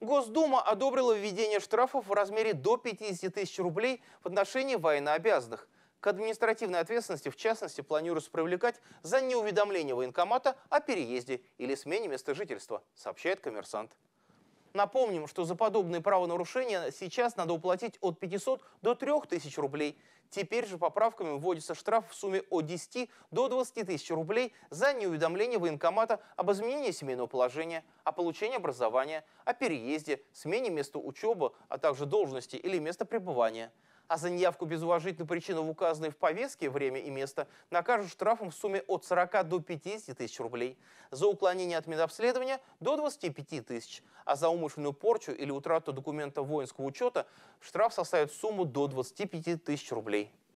Госдума одобрила введение штрафов в размере до 50 тысяч рублей в отношении военнообязанных. К административной ответственности, в частности, планируется привлекать за неуведомление военкомата о переезде или смене места жительства, сообщает коммерсант. Напомним, что за подобные правонарушения сейчас надо уплатить от 500 до 3000 рублей. Теперь же поправками вводится штраф в сумме от 10 до 20 тысяч рублей за неуведомление военкомата об изменении семейного положения, о получении образования, о переезде, смене места учебы, а также должности или места пребывания – а за неявку без уважительной причины в указанной в повестке время и место накажут штрафом в сумме от 40 до 50 тысяч рублей, за уклонение от медобследования до 25 тысяч, а за умышленную порчу или утрату документа воинского учета штраф составит сумму до 25 тысяч рублей.